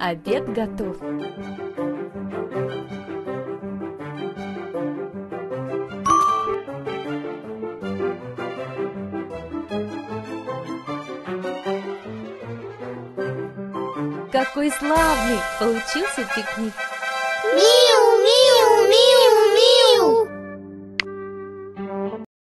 Обед готов. Какой славный получился пикник! Миу!